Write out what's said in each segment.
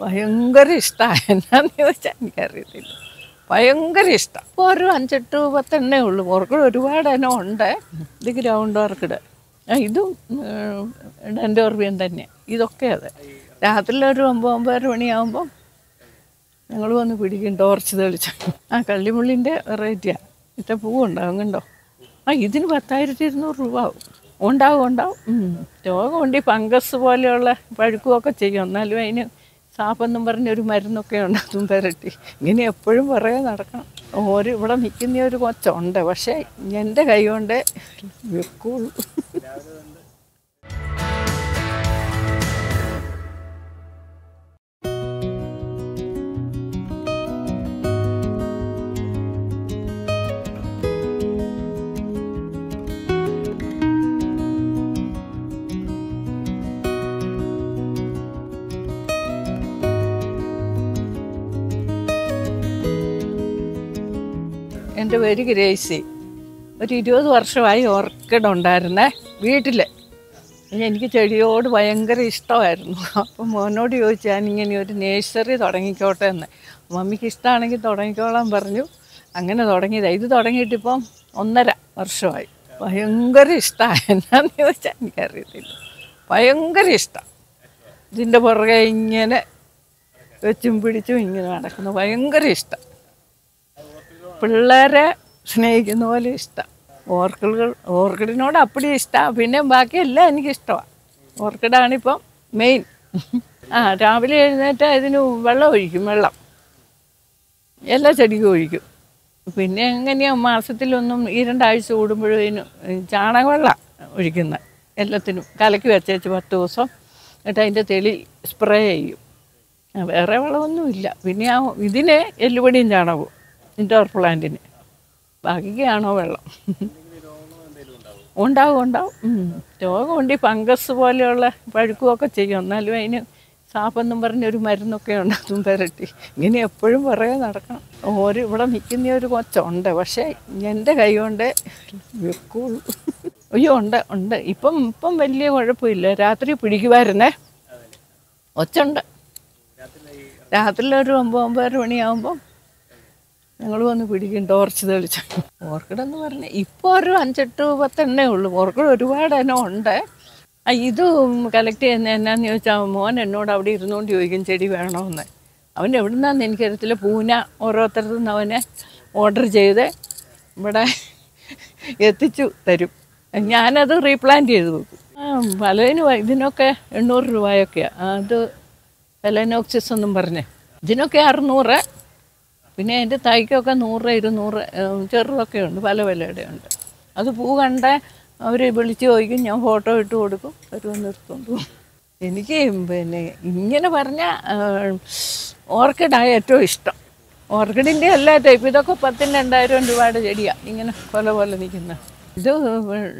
ഭയങ്കര ഇഷ്ടമാണ് എന്നാന്ന് ചോദിച്ചാൽ എനിക്കറിയത്തില്ല. ഭയങ്കര ഇഷ്ടം. ഇപ്പോൾ ഒരു അഞ്ചെട്ട് പത്തെണ്ണേ ഉള്ളൂ. ഓർക്കിഡ് ഒരുപാട് എണ്ണം ഉണ്ട്. ഇത് ഗ്രൗണ്ട് ഓർക്കിഡ് ഇതും ഓർമ്മയും തന്നെ. ഇതൊക്കെ അതെ. രാത്രി ഒരു ഒമ്പത് ഒമ്പതര മണിയാകുമ്പം ഞങ്ങൾ വന്ന് പിടിക്കും ടോർച്ച് തെളിച്ച്. ആ കള്ളിമുള്ളിന്റെ വെറൈറ്റിയാണ് ഇത്ര പൂവുണ്ടാവും കണ്ടോ? ആ ഇതിന് പത്തായിരത്തി ഇരുന്നൂറ് രൂപ ആവും. ഉണ്ടാവും ഉണ്ടാവും. രോഗം രോഗമുണ്ട് ഈ ഫംഗസ് പോലെയുള്ള പഴുക്കുമൊക്കെ ചെയ്യും. എന്നാലും അതിന് സാപ്പെന്നും പറഞ്ഞൊരു മരുന്നൊക്കെ ഉണ്ട് അതും പുരട്ടി. ഇങ്ങനെ എപ്പോഴും പുറകെ നടക്കണം. ഒരു ഇവിടെ നിൽക്കുന്ന ഒരു കൊച്ചുണ്ട്. പക്ഷേ എന്റെ കൈ കൊണ്ടേ വെക്കുള്ളൂ. എന്റെ പേര് ഗ്രേസി. ഒരു ഇരുപത് വർഷമായി ഓർക്കിഡ് ഉണ്ടായിരുന്നേ വീട്ടിൽ എനിക്ക് ചെടിയോട് ഭയങ്കര ഇഷ്ടമായിരുന്നു. അപ്പം മോനോട് ചോദിച്ചു ഇങ്ങനെ ഒരു നേഴ്സറി തുടങ്ങിക്കോട്ടെ എന്ന്. മമ്മിക്ക് ഇഷ്ടമാണെങ്കിൽ തുടങ്ങിക്കോളാൻ പറഞ്ഞു. അങ്ങനെ തുടങ്ങിയതാണ് ഇത് തുടങ്ങിയിട്ടിപ്പം ഒന്നര വർഷമായി. ഭയങ്കര ഇഷ്ടമാണ് എന്നാന്ന് ചോദിച്ചാൽ എനിക്കറിയത്തില്ല. ഭയങ്കര ഇഷ്ടം. ഇതിന്റെ പുറകെ ഇങ്ങനെ വെച്ചും പിടിച്ചും ഇങ്ങനെ നടക്കുന്നു. ഭയങ്കര ഇഷ്ടം. പിള്ളേരെ സ്നേഹിക്കുന്ന പോലെ ഇഷ്ടം. ഓർക്കിഡുകൾ ഓർക്കിഡിനോട് അപ്പടി ഇഷ്ടമാണ് പിന്നെ ബാക്കിയെല്ലാം എനിക്കിഷ്ടമാണ് ഓർക്കിഡാണിപ്പം മെയിൻ. ആ രാവിലെ എഴുന്നേറ്റ് അതിന് വെള്ളം ഒഴിക്കും വെള്ളം. എല്ലാ ചെടിക്കും ഒഴിക്കും. പിന്നെ എങ്ങനെയാണ് മാസത്തിലൊന്നും ഈ രണ്ടാഴ്ച കൂടുമ്പോഴും ഇതിന് ചാണകവെള്ളം ഒഴിക്കുന്നത് എല്ലാത്തിനും. കലക്കി വെച്ചേച്ച് പത്ത് ദിവസം എന്നിട്ട് അതിന്റെ തെളി സ്പ്രേ ചെയ്യും. വേറെ വളമൊന്നുമില്ല. പിന്നെ ആ ഇതിനെ എല്ലുപടിയും ചാണകവും. ഇൻഡോർ പ്ലാന്റിന് ബാക്കിക്കാണോ വെള്ളം? ഉണ്ടാവും ഉണ്ടാവും. രോഗം രോഗമുണ്ട്. ഈ ഫംഗസ് പോലെയുള്ള പഴുക്കുമൊക്കെ ചെയ്യും. എന്നാലും അതിന് സാപ്പെന്നും പറഞ്ഞൊരു മരുന്നൊക്കെ ഉണ്ട്. പുരട്ടി. ഇങ്ങനെ എപ്പോഴും പുറകെ നടക്കണം. ഒരു ഇവിടെ നിൽക്കുന്ന ഒരു കൊച്ചുണ്ട്. പക്ഷേ എന്റെ കൈ കൊണ്ടേ വെക്കുള്ളൂ. അയ്യോ ഉണ്ട് ഉണ്ട്. ഇപ്പം ഇപ്പം വലിയ കുഴപ്പമില്ല. രാത്രി പിടിക്കുമായിരുന്നേ. ഒച്ചുണ്ട്. രാത്രി ഒരു ഒമ്പത് ഒമ്പതര മണിയാകുമ്പം ഞങ്ങൾ വന്ന് പിടിക്കും ടോർച്ച് തെളിച്ചു ഓർക്കിഡ് എന്ന് പറഞ്ഞാൽ ഇപ്പോൾ ഒരു അഞ്ചെട്ട് പത്തെണ്ണേ ഉള്ളൂ. ഓർക്കിഡ് ഒരുപാട് എണ്ണം ഉണ്ട്. ഇത് കളക്ട് ചെയ്യുന്ന എന്നാന്ന് ചോദിച്ചാൽ മോൻ എന്നോട് അവിടെ ഇരുന്നുകൊണ്ട് ചോദിക്കും ചെടി വേണമെന്ന് അവൻ എവിടുന്നാന്ന് എനിക്കറിയത്തില്ല പൂന ഓരോരുത്തരത്തു നിന്ന് അവനെ ഓർഡർ ചെയ്ത് ഇവിടെ എത്തിച്ചു തരും. ഞാനത് റീപ്ലാന്റ് ചെയ്ത് വെക്കും. പലതിന് ഇതിനൊക്കെ എണ്ണൂറ് രൂപയൊക്കെയാണ് അത് ഫെലനോക്സിസ് എന്നും പറഞ്ഞ്. ഇതിനൊക്കെ അറുന്നൂറ്. പിന്നെ അതിന്റെ തൈക്കൊക്കെ നൂറ് ഇരുന്നൂറ് ചെറുതൊക്കെ ഉണ്ട് പല വിലയുടെ ഉണ്ട്. അത് പൂ കണ്ട അവർ വിളിച്ച് ചോദിക്കും ഞാൻ ഫോട്ടോ ഇട്ട് കൊടുക്കും ഒരു നിർത്തുകൊണ്ട് പോകും എനിക്ക് പിന്നെ ഇങ്ങനെ പറഞ്ഞ ഓർക്കിഡായ ഏറ്റവും ഇഷ്ടം. ഓർക്കിഡിന്റെ എല്ലാ ടൈപ്പ് ഇതൊക്കെ പത്തിന് രണ്ടായിരം രൂപയുടെ ചെടിയാണ് ഇങ്ങനെ കൊല പോലെ നിൽക്കുന്ന. ഇത്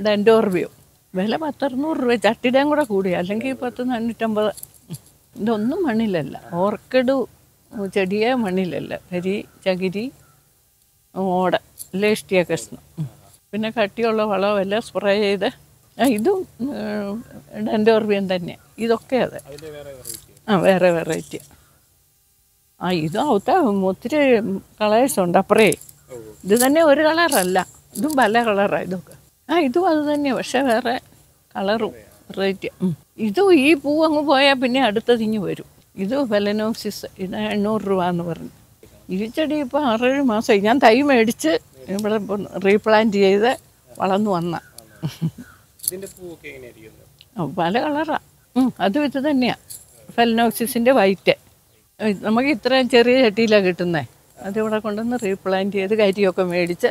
ഡെൻഡോർബിയോ വില പത്തറുന്നൂറ് രൂപ ചട്ടിയുടെയും കൂടെ കൂടി അല്ലെങ്കിൽ പത്ത് നാനൂറ്റമ്പത് ഇതൊന്നും മണ്ണിലല്ല. ഓർക്കിഡ് ചെടിയെ മണ്ണിലല്ല കരി ചകിരി ഓട ലേഷ്ടിയ കഷ്ണം. പിന്നെ കട്ടിയുള്ള വളമെല്ലാം സ്പ്രേ ചെയ്ത് ഇതും ഡൻഡോർബിയം തന്നെ. ഇതൊക്കെ അതെ. ആ വേറെ വെറൈറ്റി ആ ഇത് അവത്ത ഒത്തിരി കളേഴ്സ് ഉണ്ട്. അപ്പറേ ഇത് തന്നെ ഒരു കളറല്ല ഇതും പല കളറാണ് ഇതൊക്കെ. ആ ഇതും അത് തന്നെ പക്ഷെ വേറെ കളറും വെറൈറ്റി ഇതും ഈ പൂ അങ്ങ് പോയാൽ പിന്നെ അടുത്തതിഞ്ഞ് വരും. ഇത് ഫെലനോക്സിസ് ഇത് എണ്ണൂറ് രൂപ എന്ന് പറഞ്ഞു. ഈ ചെടി ഇപ്പോൾ ആറേഴ് മാസമായി ഞാൻ തൈ മേടിച്ച് ഇവിടെ റീപ്ലാന്റ് ചെയ്ത് വളർന്നു വന്ന. പല കളറാ. അത് അതും ഇത് തന്നെയാണ് ഫെലനോക്സിസിന്റെ വൈറ്റ്. നമുക്ക് ഇത്രയും ചെറിയ ചട്ടിയിലാണ് കിട്ടുന്നത് അതിവിടെ കൊണ്ടുവന്ന് റീപ്ലാന്റ് ചെയ്ത് കരിയൊക്കെ മേടിച്ച്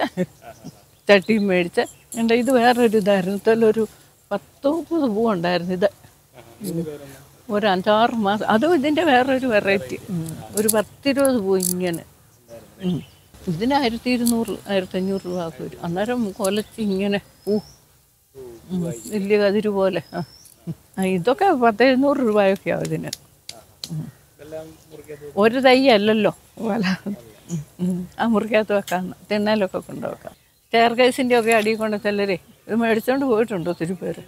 ചട്ടിയും മേടിച്ച്. എന്റെ ഇത് വേറൊരു ഇതായിരുന്നു. ഇതിലൊരു പത്ത് മുപ്പത് പൂവുണ്ടായിരുന്നു ഇത്. ഒരു അഞ്ചാറ് മാസം. അതും ഇതിന്റെ വേറൊരു വെറൈറ്റി ഒരു പത്തിരുപത് പൂ ഇങ്ങനെ. ഇതിന് ആയിരത്തി ഇരുന്നൂറ് ആയിരത്തഞ്ഞൂറ് രൂപ ഒക്കെ വരും. അന്നേരം കൊലച്ച് ഇങ്ങനെ പൂ. വലിയ കതിര് പോലെ. ആ. ഇതൊക്കെ പത്തെഴുന്നൂറ് രൂപയൊക്കെയാവും ഇതിന്. ആവും ഇതിന് ഒരു തൈ അല്ലല്ലോ. വല. ആ മുറിക്കകത്ത് വെക്കാം. തിണ്ണയിലൊക്കെ കൊണ്ടുവെക്കാം. സ്റ്റെയർ കേസിന്റെ ഒക്കെ അടിയിൽ കൊണ്ട് ചെല്ലരേ ഇത് മേടിച്ചോണ്ട് പോയിട്ടുണ്ട് ഒത്തിരി പേര്.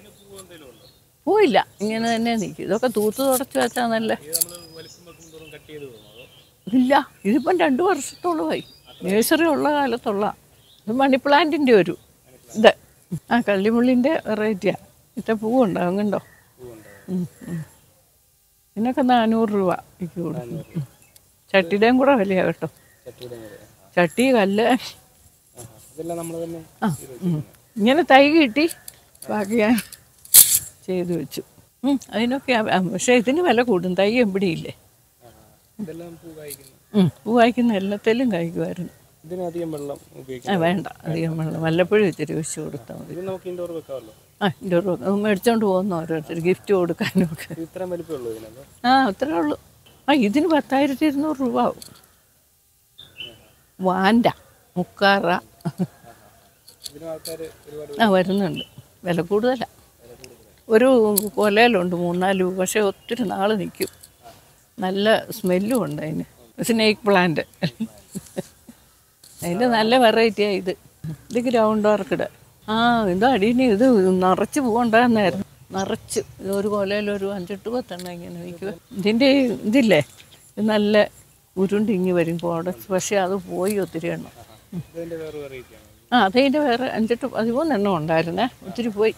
പോയില്ല. ഇങ്ങനെ തന്നെ നിൽക്കും ഇതൊക്കെ തൂത്ത് തുടച്ച് വെച്ചാൽ നല്ല നമ്മൾ വലിപ്പം വെക്കും തോറും ചെയ്തു പോകുന്നു ഇല്ല ഇതിപ്പം രണ്ട് വർഷത്തോളമായി. നേഴ്സറി ഉള്ള കാലത്തുള്ള. ഇത് മണി പ്ലാന്റിന്റെ ഒരു ഇത്. ആ കള്ളിമുള്ളിന്റെ വെറൈറ്റിയാണ് ഇത്ര പൂവുണ്ടാവും കണ്ടോ. ഇതിനൊക്കെ നാനൂറ് രൂപ ഉം. ചട്ടിയുടെയും കൂടെ വിലയാ കേട്ടോ. കൂടെ ചട്ടി കല്ല്. ആ ഇങ്ങനെ തൈ കിട്ടി. ബാക്കി ഞാൻ ചെയ്തു വെച്ചു. അതിനൊക്കെ പക്ഷേ ഇതിന് വില കൂടും. തൈ എവിടെ ഇല്ലേ? ഇതെല്ലാം പൂ കായ്ക്കുന്നു. എല്ലാത്തിലും കായ്ക്കുമായിരുന്നു. ഇതിനധികം വെള്ളം ആ വേണ്ട അധികം വെള്ളം. വല്ലപ്പോഴും ഇത്തിരി വെച്ച് കൊടുത്താൽ മതി. നമുക്ക് ഇൻഡോർ വെക്കാമല്ലോ. ആ ഇൻഡോർ വെക്കാം. മേടിച്ചോണ്ട് പോകുന്ന ഓരോരുത്തർ ഗിഫ്റ്റ് കൊടുക്കാനും ഒക്കെ ഇത്രയും ആ അത്രേ ഉള്ളൂ. ആ ഇതിന് പത്തായിരത്തി ഇരുന്നൂറ് രൂപ ആവും. വാൻഡ മുക്കാറ. ആ വരുന്നുണ്ട്. വില കൂടുതലാണ് ഒരു കൊലയിലുണ്ട് മൂന്നാൽ പക്ഷേ ഒത്തിരി നാൾ നിൽക്കും നല്ല സ്മെല്ലും ഉണ്ട് അതിന്. Snake plant. അതിന്റെ നല്ല വെറൈറ്റിയാണ് ഇത്. ഇത് ഗ്രൗണ്ട് ഓർക്കിഡ് ആ ഇത് അടീനി ഇത് നിറച്ച് പോകണ്ടായിരുന്നു നിറച്ച്. ഒരു കൊലയിലൊരു ഒരു അഞ്ചെട്ട് പത്തെണ്ണം ഇങ്ങനെ നിൽക്കുക ഇതിന്റെ ഇതില്ലേ? ഇത് നല്ല ഉരുണ്ടിങ്ങി വരും കോടച്ച് പക്ഷേ അത് പോയി ഒത്തിരി എണ്ണം. ആ അതിന്റെ വേറെ അഞ്ചെട്ട് പതിമൂന്നെണ്ണം ഉണ്ടായിരുന്നേ. ഒത്തിരി പോയി.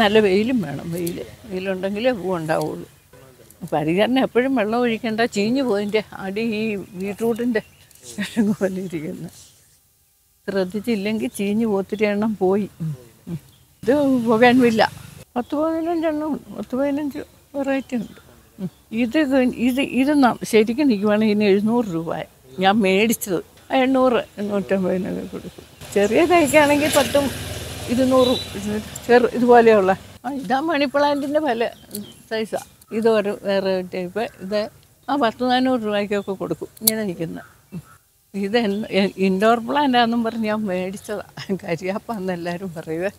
നല്ല വെയിലും വേണം. വെയിൽ വെയിലുണ്ടെങ്കിലേ പൂ ഉണ്ടാവുള്ളൂ. പരിചരണം എപ്പോഴും വെള്ളം ഒഴിക്കേണ്ട ചീഞ്ഞു പോയിന്റെ അടി ഈ ബീട്രൂട്ടിന്റെ പോലെ ഇരിക്കുന്നത് ശ്രദ്ധിച്ചില്ലെങ്കിൽ ചീഞ്ഞു ഒത്തിരി എണ്ണം പോയി. ഇത് പുകയൻവില്ല പത്ത് പതിനഞ്ചെണ്ണം ഉണ്ട് പത്ത് പതിനഞ്ച് വെറൈറ്റി ഉണ്ട്. ഇത് ഇത് ഇത് ശരിക്കും നിൽക്കുവാണെങ്കിൽ ഇതിന് എഴുന്നൂറ് രൂപ ഞാൻ മേടിച്ചത്. എണ്ണൂറ് എണ്ണൂറ്റമ്പതിനൊക്കെ കൊടുക്കും ചെറിയ തൈക്കാണെങ്കിൽ പത്തും ഇരുന്നൂറും. ചെറു ഇതുപോലെയുള്ള ഇതാ മണി പ്ലാന്റിന്റെ പല സൈസാണ് ഒരു വേറെ ടൈപ്പ്. ഇത് ആ പത്ത് നാനൂറ് രൂപയ്ക്കൊക്കെ കൊടുക്കും. ഇങ്ങനെ നിൽക്കുന്ന. ഇത് ഇൻഡോർ പ്ലാന്റ് ആണെന്നും പറഞ്ഞ് ഞാൻ മേടിച്ചതാണ് കരിയാപ്പാന്ന് എല്ലാവരും പറയുവേ.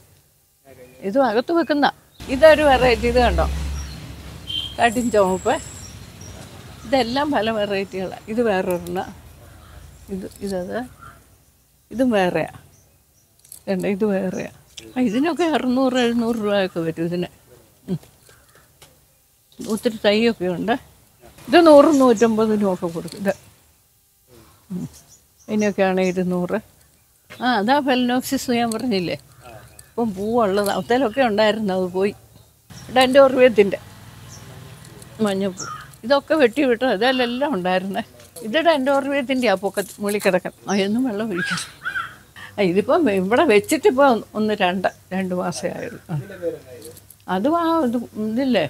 ഇതും അകത്ത് വെക്കുന്ന. ഇതൊരു വെറൈറ്റി ഇത് കണ്ടോ? കാട്ടിൻ ചുമപ്പ് ഇതെല്ലാം പല വെറൈറ്റികളാണ് ഇത് വേറൊരെണ്ണ. ഇത് ഇതത്. ഇതും വേറെയാണ് കണ്ട? ഇത് വേറെയാ. ആ ഇതിനൊക്കെ അറുന്നൂറ് എഴുന്നൂറ് രൂപയൊക്കെ വരും ഇതിന്. ഒത്തിരി തൈയൊക്കെ ഉണ്ട്. ഇത് നൂറും നൂറ്റമ്പതിനും ഒക്കെ കൊടുക്കും ഇത്. ഇതിനൊക്കെയാണ് ഇരുന്നൂറ്. ആ അതാ ഫെലനോക്സിസ് ഞാൻ പറഞ്ഞില്ലേ? ഇപ്പം പൂവുള്ളത്. അവത്തേലൊക്കെ ഉണ്ടായിരുന്നു അത് പോയി. ഇവിടെ എന്റെ ഓർവ്യത്തിന്റെ മഞ്ഞപ്പൂ. ഇതൊക്കെ വെട്ടി വിട്ടു അതിലെല്ലാം ഉണ്ടായിരുന്നേ. ഇതിടെ എന്റെ ഉറവ്യത്തിന്റെ ആ പൊക്കത്ത് മുളിക്കിടക്കൻ അതൊന്നും വെള്ളം ഒഴിക്കണം ആ ഇതിപ്പം ഇവിടെ വെച്ചിട്ടിപ്പോൾ ഒന്ന് രണ്ട് രണ്ട് മാസമേ ആയുള്ളൂ. അതും ആ ഇത് ഇതില്ലേ?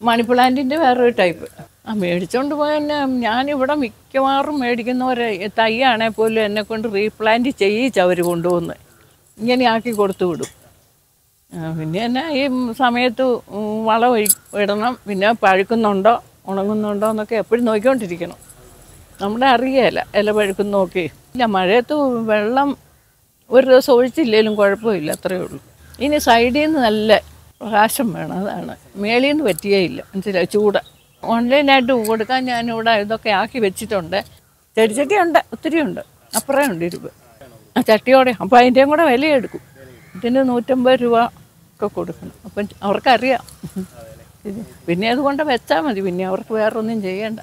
മണിപ്ലാന്റിന്റെ വേറൊരു ടൈപ്പ്. ആ മേടിച്ചോണ്ട് പോയ തന്നെ ഞാനിവിടെ മിക്കവാറും മേടിക്കുന്നവരെ തൈയാണെ പോലും എന്നെ കൊണ്ട് റീപ്ലാന്റ് ചെയ്യിച്ച് അവർ കൊണ്ടുവന്ന്. ഇങ്ങനെ ആക്കി കൊടുത്തു വിടും. പിന്നെ തന്നെ ഈ സമയത്ത് വളം ഇടണം. പിന്നെ പഴുക്കുന്നുണ്ടോ ഉണങ്ങുന്നുണ്ടോ എന്നൊക്കെ എപ്പോഴും നോക്കിക്കൊണ്ടിരിക്കണം. നമ്മുടെ അറിയേല ഇല പഴുക്കും നോക്കി. ഇല്ല മഴയത്ത് വെള്ളം ഒരു ദിവസം ഒഴിച്ചില്ലേലും കുഴപ്പമില്ല അത്രയേ ഉള്ളൂ. ഇനി സൈഡിൽ നിന്ന് നല്ല പ്രകാശം വേണം അതാണ്. മേളിൽ നിന്ന് പറ്റിയേയില്ല മനസ്സിലായി? ചൂട്. ഓൺലൈനായിട്ട് കൊടുക്കാൻ ഞാനിവിടെ ഇതൊക്കെ ആക്കി വെച്ചിട്ടുണ്ട്. ചെടിച്ചട്ടിയുണ്ട് ഒത്തിരി ഉണ്ട്. അപ്പുറേ ഉണ്ട് ഇരുപ്. ആ ചട്ടിയോടെ. അപ്പോൾ അതിന്റെയും കൂടെ വില എടുക്കും ഇതിന് നൂറ്റമ്പത് രൂപ ഒക്കെ കൊടുക്കണം. അപ്പം അവർക്കറിയാം. പിന്നെ അതുകൊണ്ട് വെച്ചാൽ മതി. പിന്നെ അവർക്ക് വേറൊന്നും ചെയ്യണ്ട.